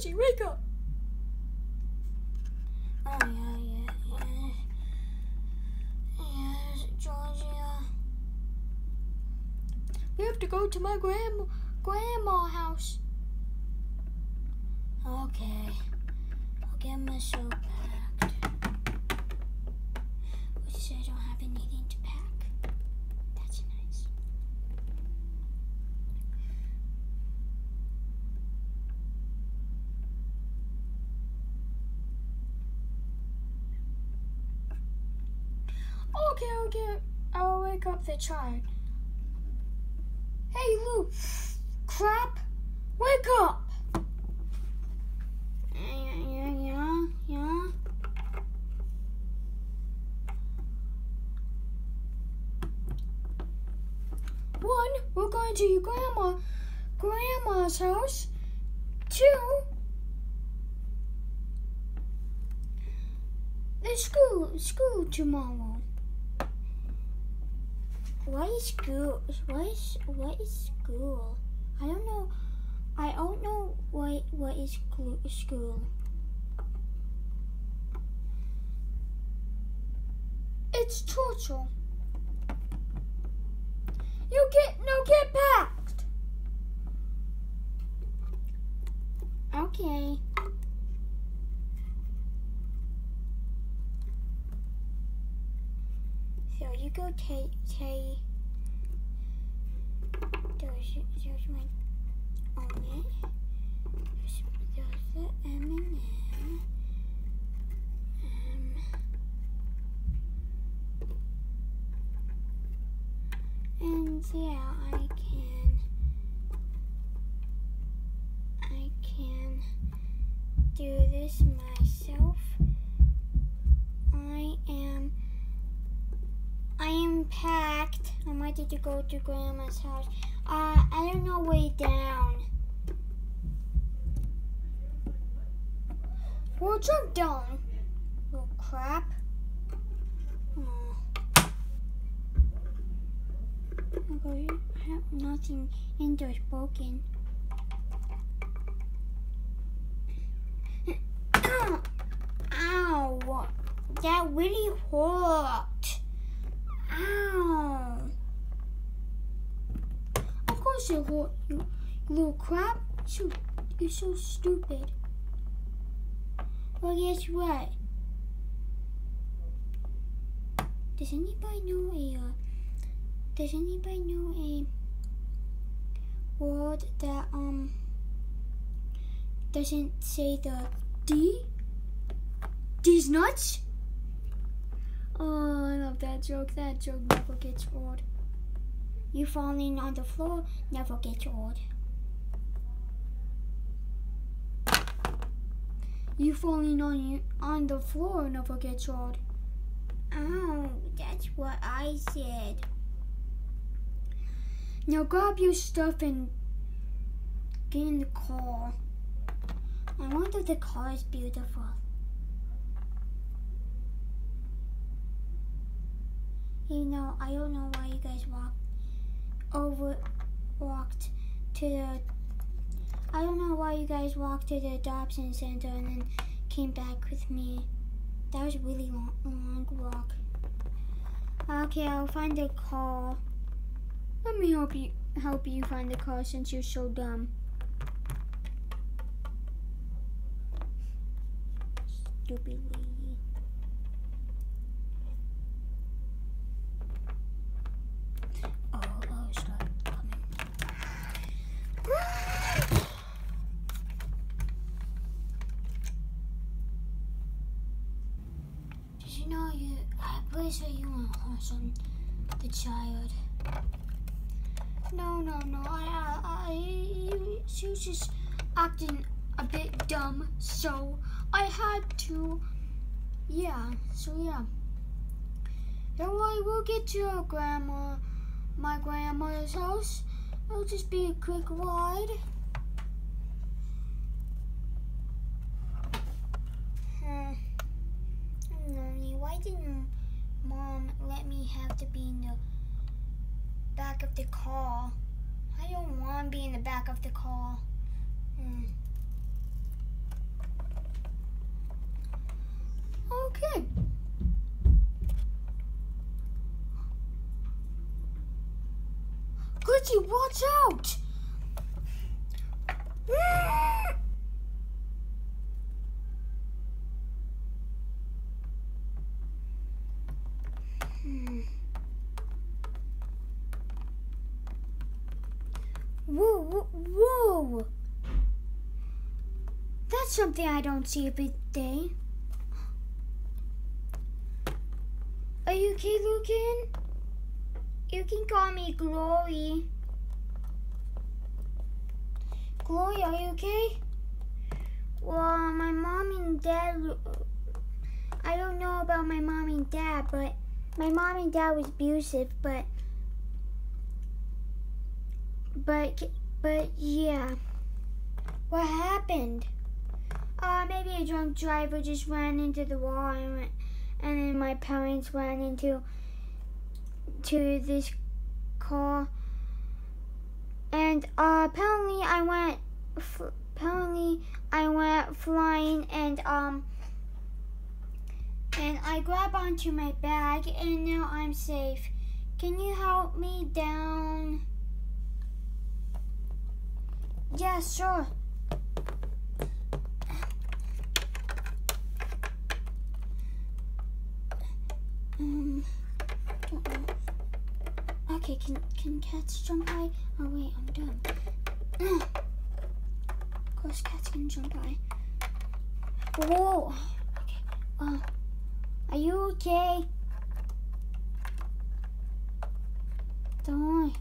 Georgie, wake up. Oh yeah, yeah, yeah. Yes, Georgia. We have to go to my grandma grandma house. Okay. I'll get myself packed. Which I don't have anything to pack. That's nice. Okay, okay. Wake up the child. Hey, Lou. Crap. Wake up. Yeah, yeah, yeah. One, we're going to your grandma, grandma's house. Two, the school, school tomorrow. What is school? What is what is school? I don't know. I don't know what what is school. School. It's torture. You get no get packed. Okay. So you go take take. There's there's my there's the M and M. Um. And yeah, I can. I can do this myself. I am I am packed. I'm ready to go to grandma's house. Uh I don't know way down. Well, jump down. Little crap. Oh. Okay, I have nothing indoors broken. Ow! That really hurt. Ow! Of you you little crap. So, you're so stupid. Well, guess what? Does anybody know a? Uh, does anybody know a word that um doesn't say the D? D's nuts? Oh, I love that joke. That joke never gets old. You falling on the floor never gets old. You falling on you on the floor never gets old. Oh, that's what I said. Now grab your stuff and get in the car. I wonder if the car is beautiful. You know, I don't know why you guys walked over, walked to the. I don't know why you guys walked to the adoption center and then came back with me. That was a really long, long walk. Okay, I'll find the car. Let me help you help you find the car since you're so dumb. Stupid lady. Oh, oh, start coming. Did you know you? I pretty sure you want horse on the child. No, no, no. I, I, I she was just acting a bit dumb, so I had to. Yeah. So yeah. Don't worry, we'll get to your grandma, my grandmother's house. It'll just be a quick ride. Hmm. Mommy, why didn't Mom let me have to be in the back of the car. I don't want to be in the back of the car. Mm. Okay. Glitchy, watch out! Hmm. Whoa, whoa, whoa! That's something I don't see every day. Are you okay, Lucan? You can call me Glory. Glory, are you okay? Well, my mom and dad. I don't know about my mom and dad, but my mom and dad was abusive, but. But, but yeah. What happened? Uh, maybe a drunk driver just ran into the wall and went, and then my parents ran into to this car and uh, apparently I went apparently I went flying and um and I grab onto my bag and now I'm safe. Can you help me down? Yeah, sure. Um, Okay, can can cats jump high? Oh wait, I'm dumb. of course, cats can jump high. Whoa. Okay. Uh, are you okay? Don't worry.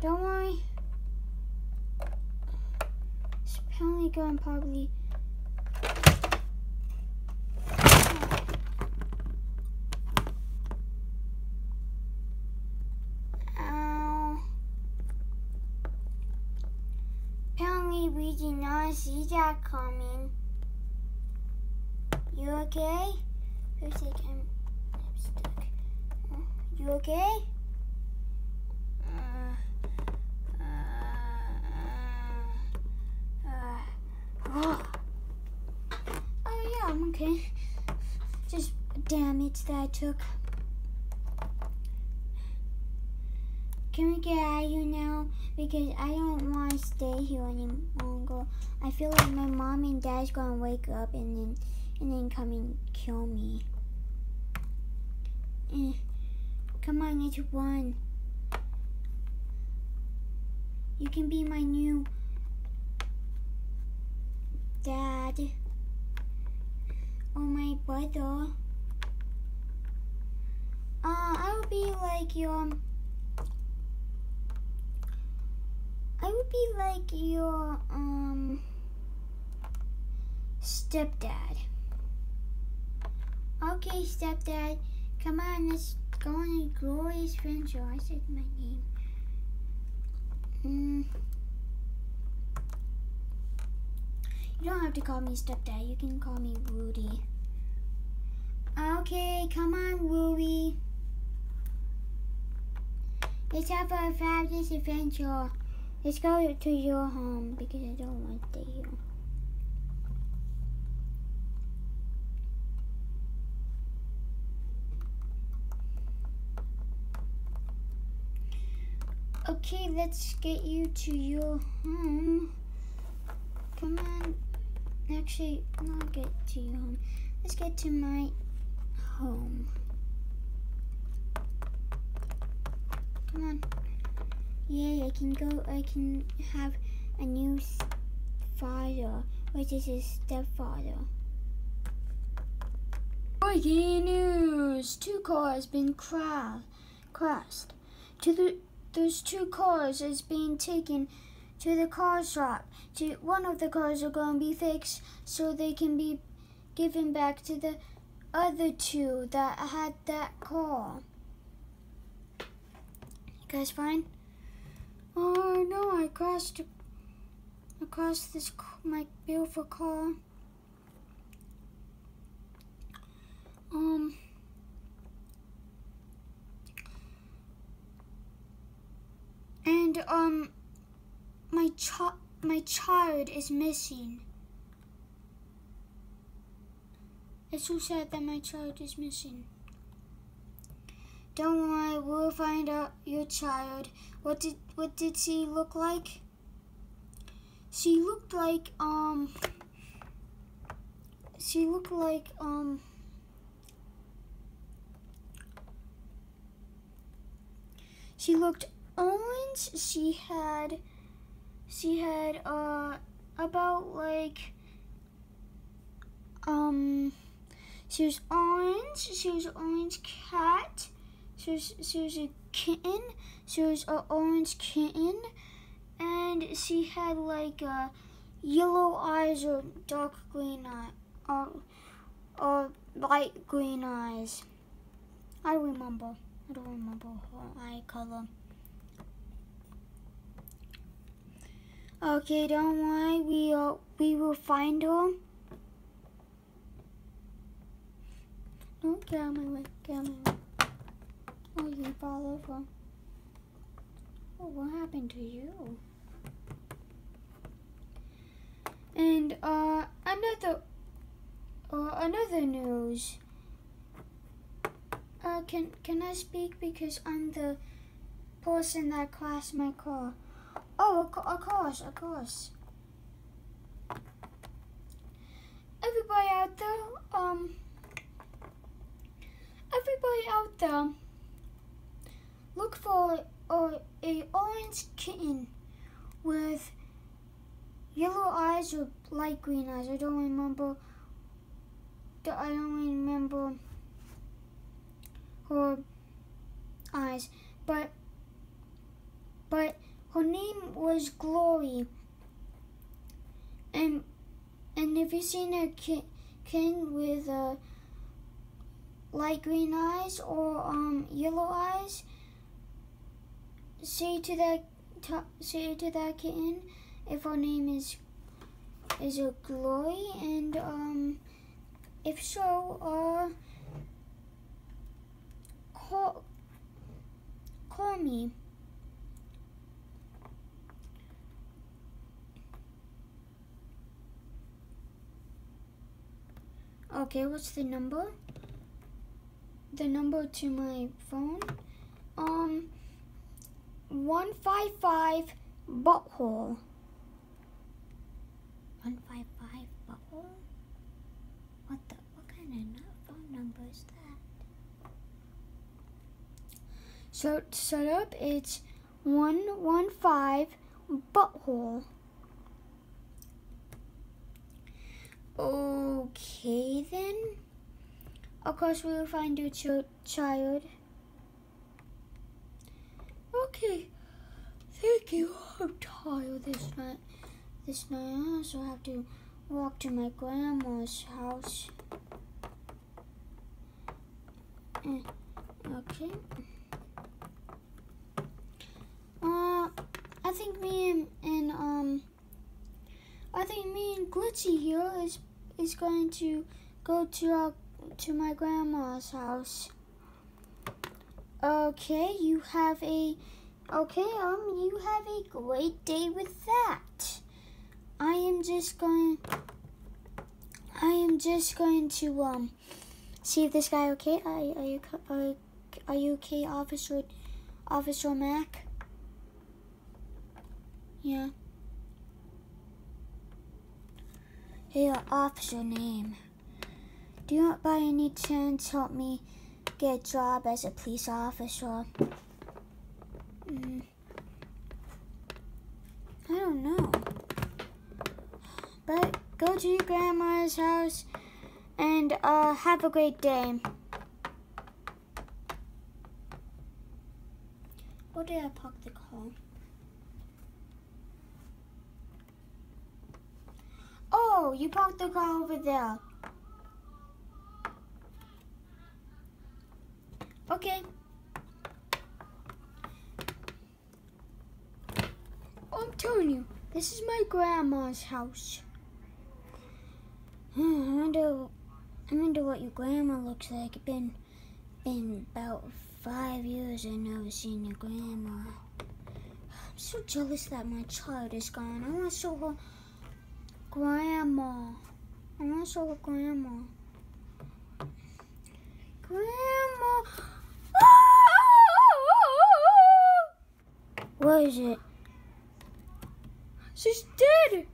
Don't worry. It's oh. apparently going probably we did not see that coming. You okay? Who's like I'm, I'm stuck. You okay? Uh, uh, uh, oh. yeah, I'm okay. Just damage that I took. Can we get out of here now? Because I don't want to stay here any longer. I feel like my mom and dad's gonna wake up and then and then come and kill me. Eh. Come on, let's. You can be my new dad or my brother. Uh, I'll be like your I would be like your um stepdad. Okay, stepdad, come on, let's go on a glorious adventure. I said my name. Mm. You don't have to call me stepdad. You can call me Rudy. Okay, come on, Rudy. Let's have a fabulous adventure. Let's go to your home because I don't want to stay here. Okay, let's get you to your home. Come on. Actually, not get to your home. Let's get to my home. Come on. Yay, I can go, I can have a new father, which is his stepfather. Breaking news! Two cars been cra crashed. To the, those two cars is being taken to the car shop. To, one of the cars are going to be fixed so they can be given back to the other two that had that car. You guys fine? Oh no, I crashed across this my beautiful car. Um. And um, my child, my child is missing. It's so sad that my child is missing. don't worry, we'll find out your child. What did what did she look like? She looked like um she looked like um she looked orange. She had she had uh about like um she was orange. She was an orange cat. She was she was a kitten. She was an orange kitten, and she had like uh, yellow eyes or dark green eye or or light green eyes. I remember. I don't remember her eye color. Okay, don't worry. We uh, we will find her. Don't get out of my way. Get out of my way. Oh, you fall over. Oh, what happened to you? And uh, another uh, another news. Uh, can can I speak because I'm the person that crashed my car? Oh, of, course, of course. Everybody out there, um, everybody out there, look for a, a orange kitten with yellow eyes or light green eyes. I don't remember. I don't remember her eyes, but but her name was Glory. And and if you seen a kitten with uh, light green eyes or um, yellow eyes, say to that say to that kitten if her name is is a Glory, and um, if so, uh, call call me. Okay, what's the number? The number to my phone? Um, 155 butthole. 155 butthole? What the, what kind of phone number is that? So, to set up, it's 115 butthole. Okay then. Of course we will find your ch child. Okay. Thank you. I'm tired this night. This night I also have to walk to my grandma's house. Eh, okay. Uh, I think me and, and um, I think me and Glitzy here is is going to go to our to my grandma's house. Okay, you have a okay, um you have a great day with that. I am just going I am just going to um see if this guy okay. Are, are you are, are you okay, Officer Officer Mac? Yeah. Your officer name. Do you by any chance help me get a job as a police officer? Mm. I don't know. But go to your grandma's house and uh, have a great day. Where did I park the car? You parked the car over there. Okay. I'm telling you, this is my grandma's house. I wonder, I wonder what your grandma looks like. It's been, been about five years I've never seen your grandma. I'm so jealous that my child is gone. I want to show her Grandma. I want to show Grandma. Grandma. Where is it? She's dead.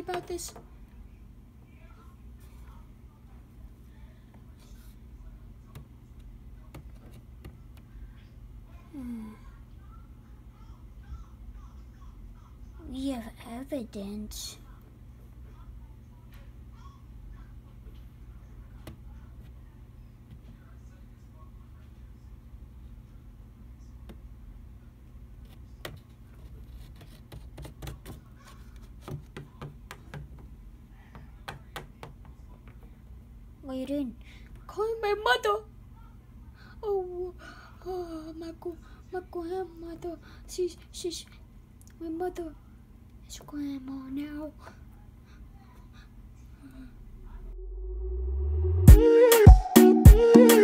About this. Hmm. We have evidence. calling my mother. Oh, oh my, my grandmother. She's, she's, my mother is grandma now. Mm -hmm.